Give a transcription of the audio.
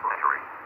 Observatory.